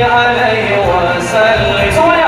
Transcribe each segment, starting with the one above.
عليه وسلم.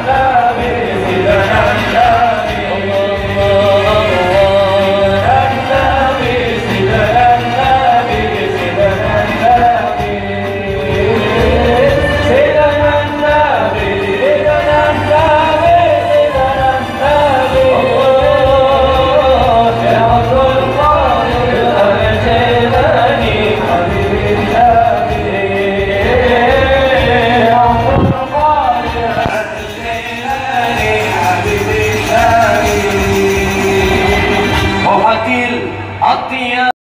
Yeah.